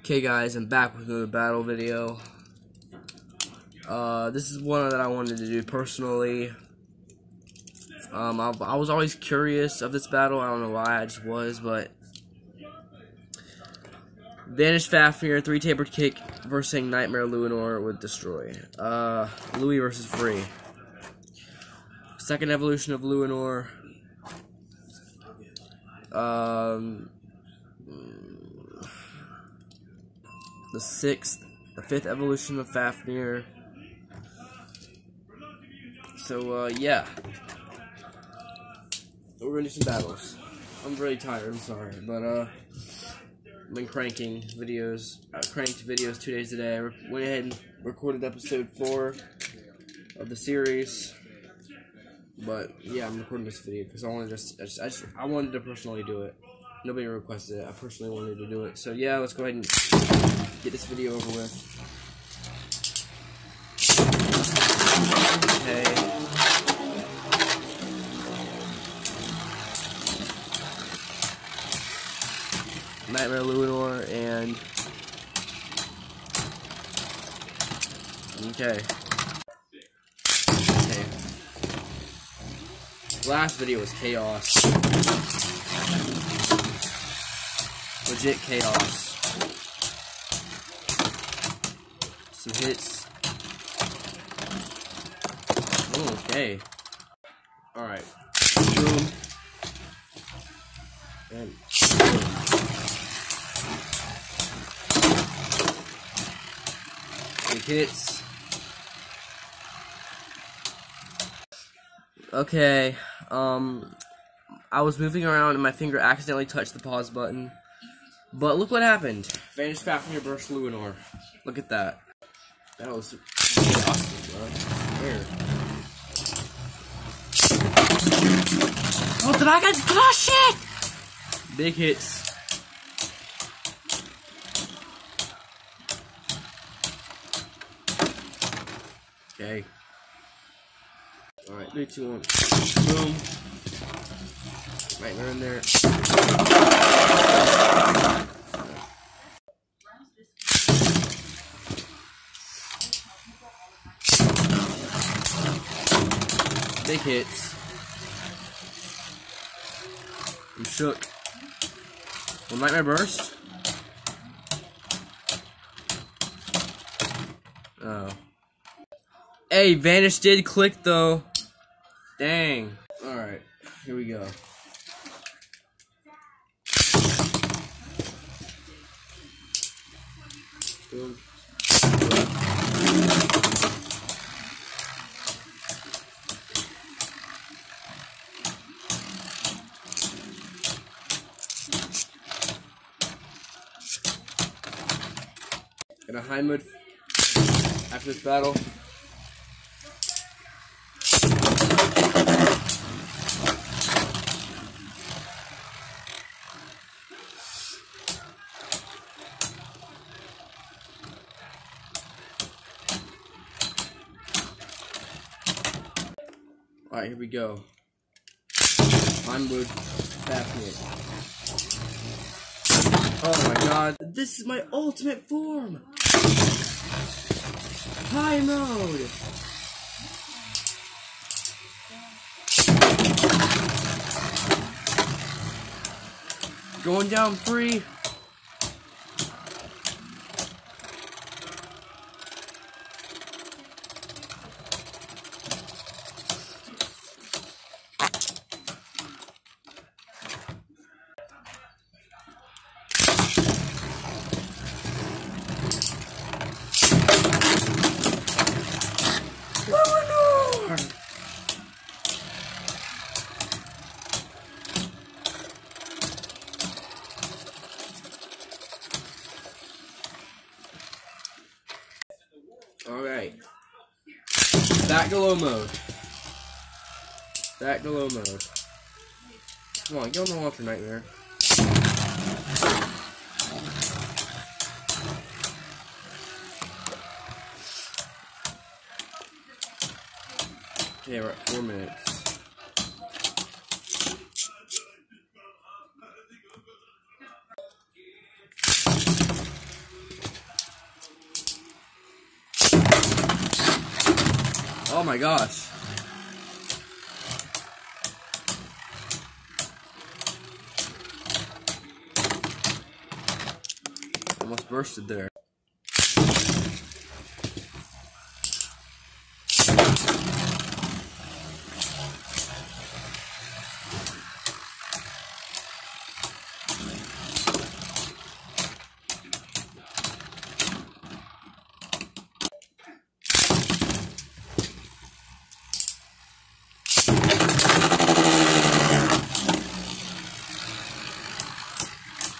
Okay guys, I'm back with another battle video. Uh, this is one that I wanted to do personally. Um, I, I, was always curious of this battle. I don't know why, I just was, but... Vanish Fafnir, 3 Tapered Kick versus Nightmare Luinor with Destroy. Uh, Lui versus Free. Second evolution of Luinor. Um, the sixth, the fifth evolution of Fafnir. So, uh, yeah. We're gonna do some battles. I'm really tired, I'm sorry, but, uh, I've been cranking videos, I cranked videos two days a day. I went ahead and recorded episode four of the series. But, yeah, I'm recording this video because I want to just, I just, I just, I wanted to personally do it. Nobody requested it. I personally wanted to do it. So yeah, let's go ahead and get this video over with. Okay. Nightmare Luinor and Okay. Okay. Last video was chaos legit chaos. Some hits. Okay. Alright. Boom. And Big hits. Okay, um, I was moving around and my finger accidentally touched the pause button. But look what happened. Vanish Fafnir Burst Luinor. Look at that. That was awesome, bro. Oh, did I get? Oh shit! Big hits. Okay. Alright, three, two, one. Boom. Right, they're in there. Big hits. I'm shook. Will Nightmare Burst? Oh. Hey, Vanish did click though. Dang. Alright, here we go. Boom. High after this battle. Alright, here we go. I'm good. Oh my god, this is my ultimate form! High mode! Going down free. Alright. Back to low mode. Back to low mode. Come on, get on the Launcher Nightmare. Okay, we're at four minutes. Oh my gosh. Almost bursted there.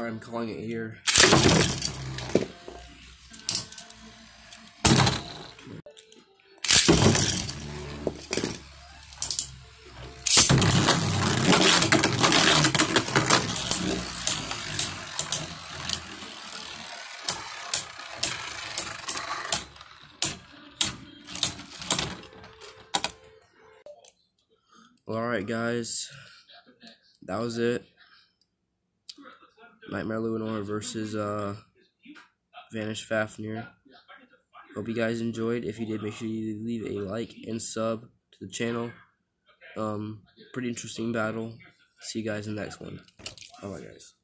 I'm calling it here. Alright, guys. That was it. Nightmare Luinor versus uh, Vanish Fafnir. Hope you guys enjoyed. If you did, make sure you leave a like and sub to the channel. Um, pretty interesting battle. See you guys in the next one. Bye bye, guys.